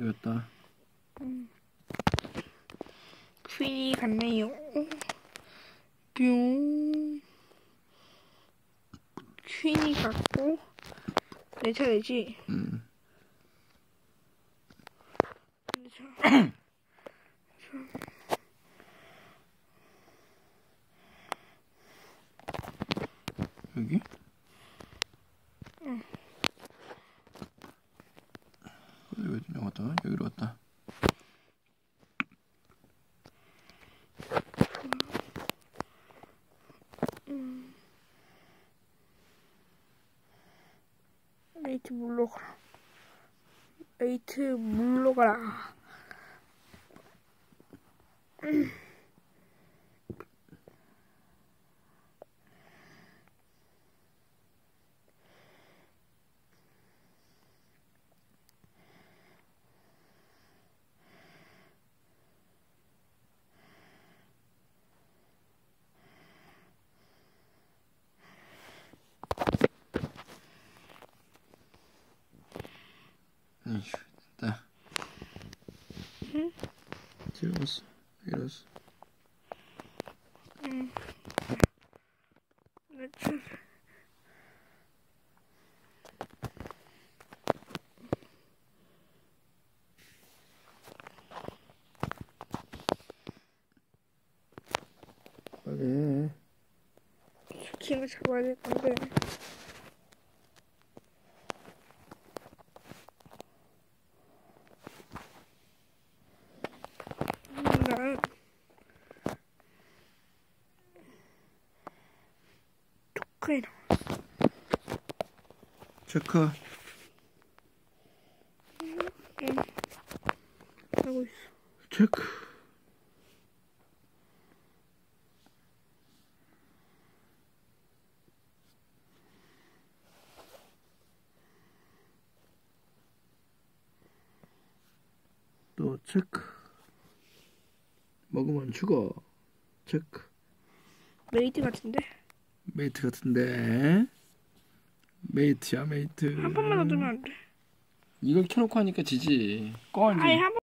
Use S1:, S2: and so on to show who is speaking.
S1: 여기다.
S2: 퀸이 갔네요. 뿅. 퀸이 갔고 내 차례지.
S1: 음.
S2: 내 차.
S1: 여기?
S2: 응.
S1: 여기 어디 나갔다? 여기로 왔다.
S2: 에이트 물로 가라. 에이트 물로 가라.
S1: 이 슈, 됐다.
S2: 응?
S1: 찍었어. 이랬어.
S2: 내 차.
S1: 빨리 해.
S2: 킹을 잡아야 될 건데. 음, 난 나왔어.
S1: 체크.
S2: 하고 있어.
S1: 체크. 또 체크. 먹으면 죽어. 체크.
S2: mate 같은데?
S1: mate 같은데. mate야 mate.
S2: 한 번만 더 두면 안 돼.
S1: 이걸 켜놓고 하니까 GG. 꺼 이제.
S2: 아니 한 번.